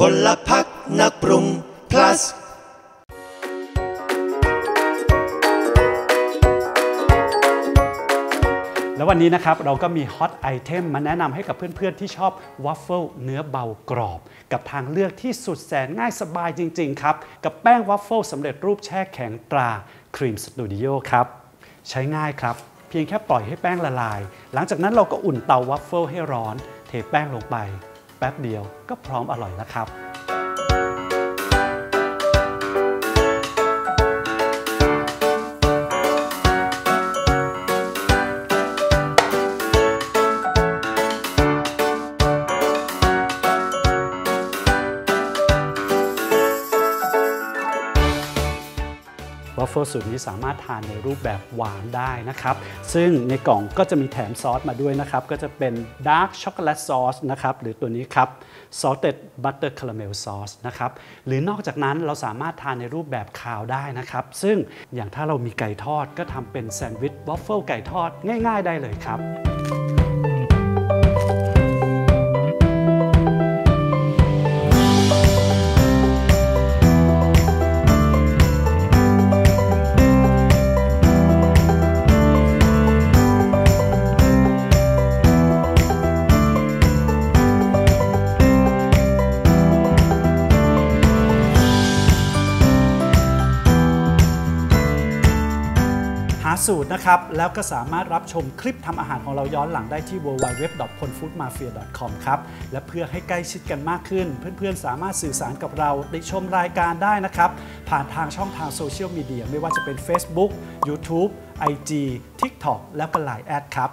พลพรรคนักปรุง plus แล้ววันนี้นะครับเราก็มี hot item มาแนะนำให้กับเพื่อนๆที่ชอบวาฟเฟิลเนื้อเบากรอบ กับทางเลือกที่สุดแสนง่ายสบายจริง ๆ ครับ กับแป้งวาฟเฟิลสำเร็จรูปแช่แข็งตราครีมสตูดิโอครับใช้ง่ายครับ เพียงแค่ปล่อยให้แป้งละลาย หลังจากนั้นเราก็อุ่นเตาวาฟเฟิลให้ร้อน เทแป้งลงไป แป๊บเดียวก็พร้อมอร่อยแล้วครับ วาฟเฟิลสูตรนี้สามารถทานในรูปแบบหวานได้นะครับ ซึ่งในกล่องก็จะมีแถมซอสมาด้วยนะครับ ก็จะเป็น Dark Chocolate Sauce นะครับ หรือตัวนี้ครับ Salted Butter Caramel Sauce นะครับ หรือนอกจากนั้นเราสามารถทานในรูปแบบคาวได้นะครับ ซึ่งอย่างถ้าเรามีไก่ทอดก็ทำเป็นแซนด์วิชวาฟเฟิลไก่ทอดง่าย ๆ ได้เลยครับาสูตรนะครับ แล้วก็สามารถรับชมคลิปทำอาหารของเราย้อนหลังได้ที่ www.polfoodmafia.com ครับ และเพื่อให้ใกล้ชิดกันมากขึ้น เพื่อนๆ สามารถสื่อสารกับเราติชมรายการได้นะครับ ผ่านทางช่องทางโซเชียลมีเดียไม่ว่าจะเป็น Facebook YouTube IG TikTok และก็ Line แอดครับ